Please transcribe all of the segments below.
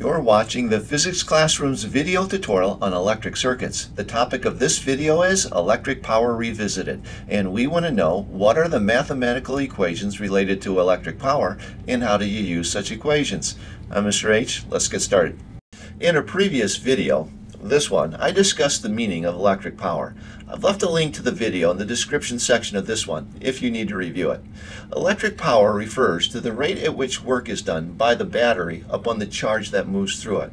You're watching the Physics Classroom's video tutorial on electric circuits. The topic of this video is Electric Power Revisited, and we want to know what are the mathematical equations related to electric power and how do you use such equations. I'm Mr. H. Let's get started. In a previous video, this one, I discussed the meaning of electric power. I've left a link to the video in the description section of this one if you need to review it. Electric power refers to the rate at which work is done by the battery upon the charge that moves through it,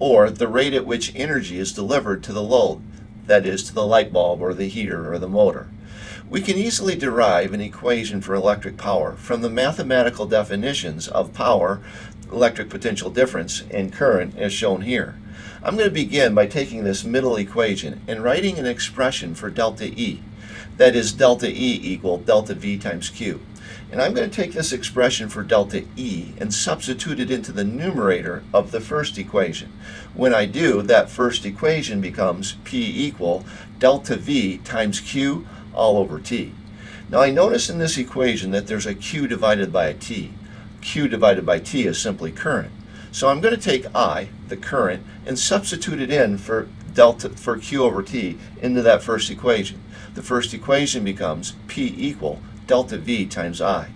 or the rate at which energy is delivered to the load, that is, to the light bulb or the heater or the motor. We can easily derive an equation for electric power from the mathematical definitions of power, electric potential difference, and current as shown here. I'm going to begin by taking this middle equation and writing an expression for delta E. That is delta E equal delta V times Q. And I'm going to take this expression for delta E and substitute it into the numerator of the first equation. When I do, that first equation becomes P equal delta V times Q all over T. Now I notice in this equation that there's a Q divided by a T. Q divided by T is simply current. So I'm going to take I, the current, and substitute it in for delta for Q over T into that first equation. The first equation becomes P equal delta V times I.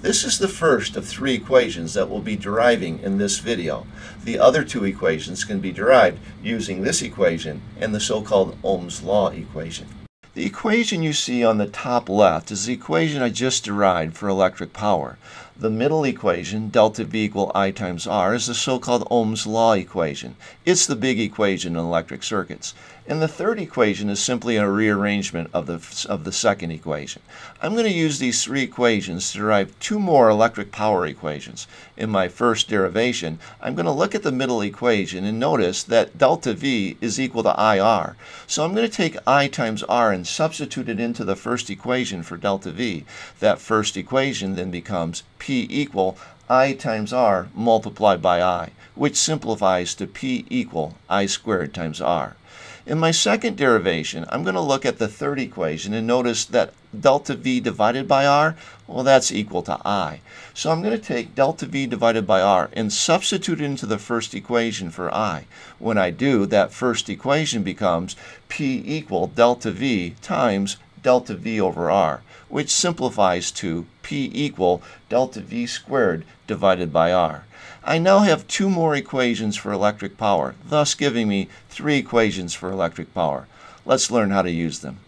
This is the first of three equations that we'll be deriving in this video. The other two equations can be derived using this equation and the so-called Ohm's law equation. The equation you see on the top left is the equation I just derived for electric power. The middle equation, delta V equal I times R, is the so-called Ohm's law equation. It's the big equation in electric circuits. And the third equation is simply a rearrangement of the, of the second equation. I'm going to use these three equations to derive two more electric power equations. In my first derivation, I'm going to look at the middle equation and notice that delta V is equal to IR. So I'm going to take I times R and substitute it into the first equation for delta V. That first equation then becomes P equal I times R multiplied by I, which simplifies to P equal I squared times R. In my second derivation, I'm going to look at the third equation and notice that delta V divided by R, well, that's equal to I. So I'm going to take delta V divided by R and substitute it into the first equation for I. When I do, that first equation becomes P equal delta V times delta V over R, which simplifies to P equal delta V squared divided by R. I now have two more equations for electric power, thus giving me three equations for electric power. Let's learn how to use them.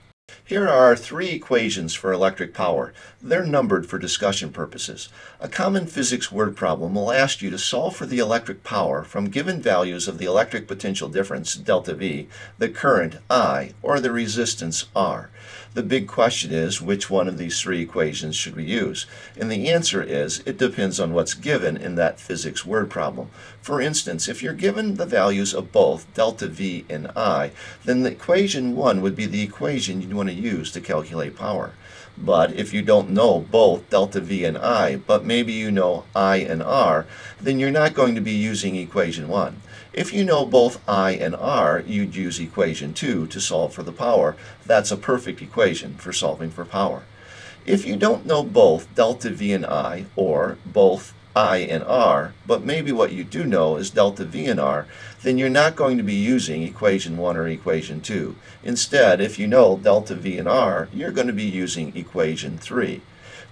Here are three equations for electric power. They're numbered for discussion purposes. A common physics word problem will ask you to solve for the electric power from given values of the electric potential difference, delta V, the current, I, or the resistance, R. The big question is, which one of these three equations should we use? And the answer is, it depends on what's given in that physics word problem. For instance, if you're given the values of both delta V and I, then the equation 1 would be the equation you'd want to use to calculate power. But if you don't know both delta V and I, but maybe you know I and R, then you're not going to be using equation 1. If you know both I and R, you'd use equation 2 to solve for the power. That's a perfect equation for solving for power. If you don't know both delta V and I, or both I and R, but maybe what you do know is delta V and R, then you're not going to be using equation 1 or equation 2. Instead, if you know delta V and R, you're going to be using equation 3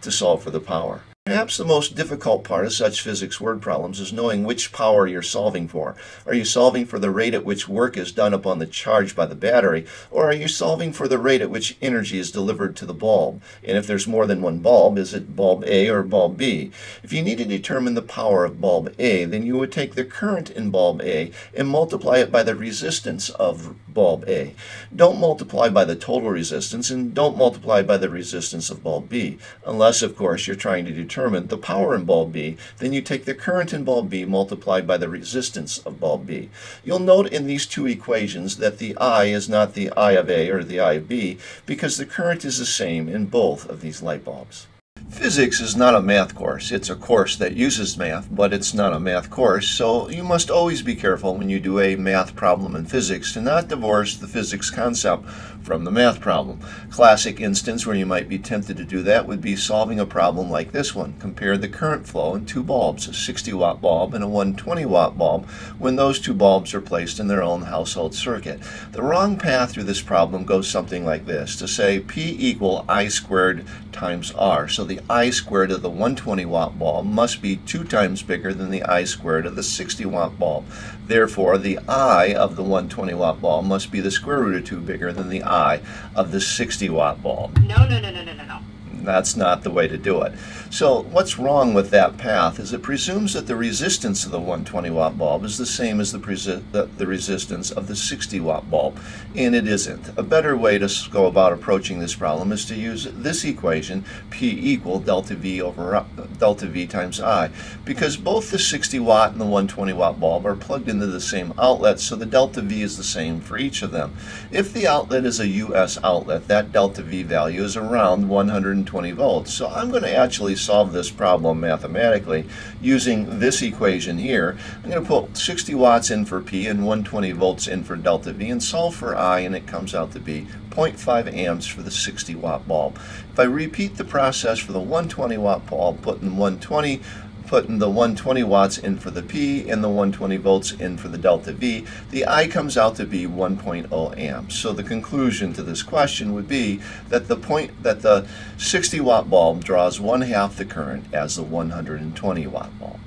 to solve for the power. Perhaps the most difficult part of such physics word problems is knowing which power you're solving for. Are you solving for the rate at which work is done upon the charge by the battery, or are you solving for the rate at which energy is delivered to the bulb? And if there's more than one bulb, is it bulb A or bulb B? If you need to determine the power of bulb A, then you would take the current in bulb A and multiply it by the resistance of bulb A. Don't multiply by the total resistance, and don't multiply by the resistance of bulb B, unless, of course, you're trying to determine determine the power in bulb B, then you take the current in bulb B multiplied by the resistance of bulb B. You'll note in these two equations that the I is not the I of A or the I of B because the current is the same in both of these light bulbs. Physics is not a math course. It's a course that uses math, but it's not a math course, so you must always be careful when you do a math problem in physics to not divorce the physics concept from the math problem. Classic instance where you might be tempted to do that would be solving a problem like this one. Compare the current flow in two bulbs, a 60 watt bulb and a 120 watt bulb, when those two bulbs are placed in their own household circuit. The wrong path through this problem goes something like this, to say P equal I squared times R. So the I squared of the 120 watt bulb must be two times bigger than the I squared of the 60 watt bulb. Therefore, the I of the 120 watt bulb must be the square root of 2 bigger than the I of the 60 watt bulb. No, no, no, no, no, no, no. That's not the way to do it. So what's wrong with that path is it presumes that the resistance of the 120 watt bulb is the same as the, the, the, resistance of the 60 watt bulb, and it isn't. A better way to go about approaching this problem is to use this equation, P equal delta V over uh, delta V times I, because both the 60 watt and the 120 watt bulb are plugged into the same outlet, so the delta V is the same for each of them. If the outlet is a US outlet, that delta V value is around 120 20 volts. So I'm going to actually solve this problem mathematically using this equation here. I'm going to put 60 watts in for P and 120 volts in for delta V and solve for I and it comes out to be 0.5 amps for the 60 watt bulb. If I repeat the process for the 120 watt bulb, put in 120 putting the 120 watts in for the P and the 120 volts in for the delta V, the I comes out to be 1.0 amps. So the conclusion to this question would be that the point that the 60 watt bulb draws one half the current as the 120 watt bulb.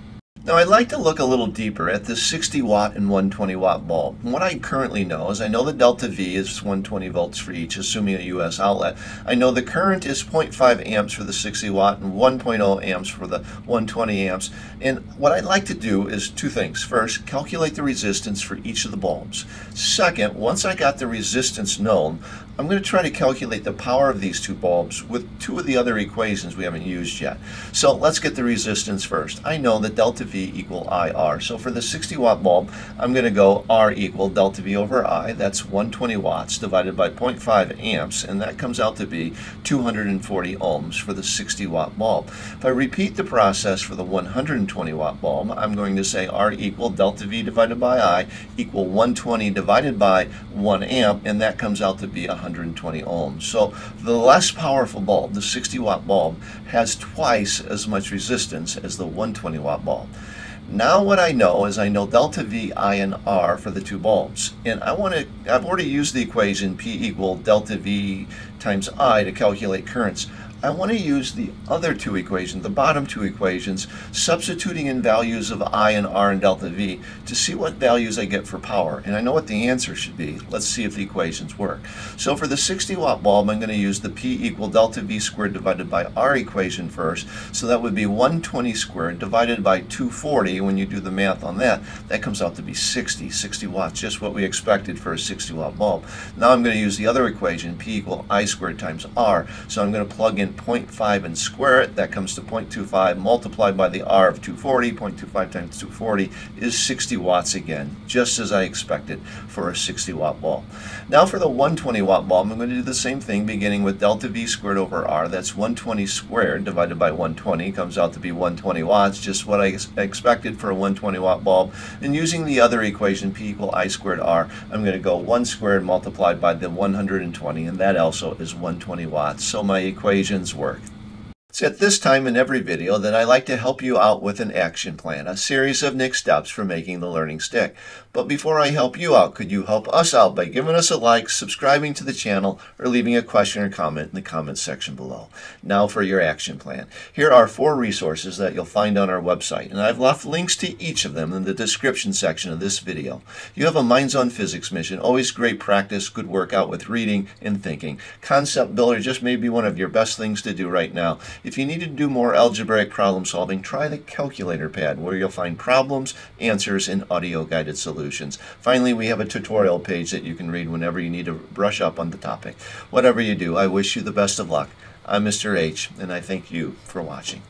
Now I'd like to look a little deeper at this 60 watt and 120 watt bulb. what I currently know is I know the delta V is 120 volts for each, assuming a US outlet. I know the current is 0.5 amps for the 60 watt and 1.0 amps for the 120 amps. And what I'd like to do is two things. First, calculate the resistance for each of the bulbs. Second, once I got the resistance known, I'm going to try to calculate the power of these two bulbs with two of the other equations we haven't used yet. So let's get the resistance first. I know that delta V equal IR. So for the 60 watt bulb, I'm going to go R equal delta V over I. That's 120 watts divided by 0.5 amps, and that comes out to be 240 ohms for the 60 watt bulb. If I repeat the process for the 120 watt bulb, I'm going to say R equal delta V divided by I equal 120 divided by 1 amp, and that comes out to be 120 ohms. So the less powerful bulb, the 60 watt bulb, has twice as much resistance as the 120 watt bulb. Now what I know is I know delta V, I, and R for the two bulbs. And I want to, I've already used the equation P equal delta V times I to calculate currents. I want to use the other two equations, the bottom two equations, substituting in values of I and R and delta V to see what values I get for power. And I know what the answer should be. Let's see if the equations work. So for the 60 watt bulb, I'm going to use the P equal delta V squared divided by R equation first. So that would be 120 squared divided by 240. When you do the math on that, that comes out to be 60. 60 watts, just what we expected for a 60 watt bulb. Now I'm going to use the other equation, P equal I squared times R. So I'm going to plug in 0.5 and square it. That comes to 0.25 multiplied by the R of 240. 0.25 times 240 is 60 watts again, just as I expected for a 60 watt bulb. Now for the 120 watt bulb, I'm going to do the same thing beginning with delta V squared over R. That's 120 squared divided by 120 comes out to be 120 watts, just what I expected for a 120 watt bulb. And using the other equation, P equal I squared R, I'm going to go 1 squared multiplied by the 120, and that also is 120 watts. So my equation work. It's at this time in every video that I like to help you out with an action plan, a series of next steps for making the learning stick. But before I help you out, could you help us out by giving us a like, subscribing to the channel, or leaving a question or comment in the comments section below. Now for your action plan. Here are four resources that you'll find on our website, and I've left links to each of them in the description section of this video. You have a Minds on Physics mission, always great practice, good workout with reading and thinking. Concept Builder just may be one of your best things to do right now. If you need to do more algebraic problem solving, try the calculator pad where you'll find problems, answers, and audio guided solutions. Finally, we have a tutorial page that you can read whenever you need to brush up on the topic. Whatever you do, I wish you the best of luck. I'm Mr. H, and I thank you for watching.